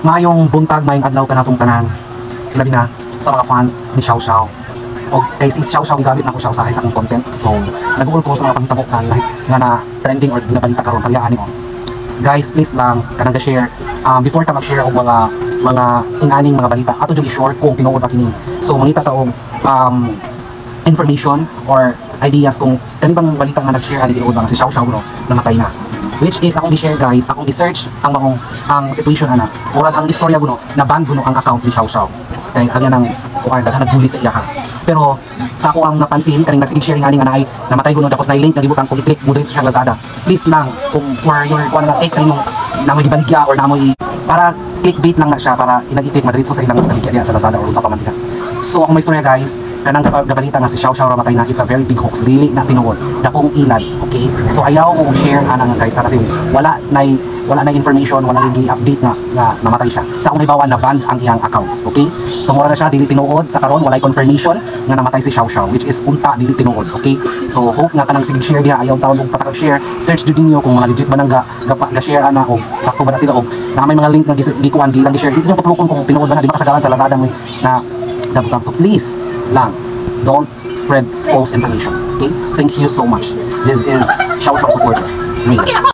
ngayong buntag mayong adlaw ka natong tanan. Labi na sa mga fans ni Xiao Xiao. O kay si Xiao Xiao gigamit na ko siya usahay sa akong content. So, nag-uul ko sa mga pangitabo na nga na trending or ginabalita karon palyaan mo. Guys, please lang kanang share um, before ta mag-share og mga mga inaning mga balita ato jud i-short kung tinuod ba kini. So, mangita ta og um, information or ideas kung kani bang balita nga nag-share ani tinuod si Xiao Xiao no namatay na which is akong i-share guys. Akong i-search ang mga ang situation ana. Murag ang istorya buno na ban buno ang account ni Xiao Xiao kay agyan ang kuan daghan nagbuli sa iya ha pero sa ako ang napansin kaning nagsige sharing ani nga naay namatay kuno tapos na link nga gibutang i-click mo dito sa Lazada. Please lang kung for your kuan na sake sa inyong namoy gibandya or namoy para clickbait lang na siya para inag-i-click madritso sa ilang diya sa Lazada or sa pamantika So ako may istorya guys, kanang gab- gabalita nga si Xiao Xiao Ramatay na it's a very big hoax, dili na tinuod, dakong ilad, okay? So ayaw mo share ana nga guys kasi wala nay wala na information, wala nang update nga nga namatay siya. Sa akong bawa na ban ang iyang account, okay? So mura na siya dili tinuod sa karon walay confirmation nga namatay si Xiao Xiao which is unta dili tinuod, okay? So hope nga kanang sige share diha ayaw taon mong patakag share, search jud ninyo kung mga legit ba nang ga, ga, share ana og sakto ba na sila og na may mga link nga gikuan di lang gi-share. Dili yung paplukon kung tinuod ba na di ba kasagaran sa Lazada mo eh, So please lang, don't spread false information. Okay? Thank you so much. This is Xiao Xiao supporter. Ring.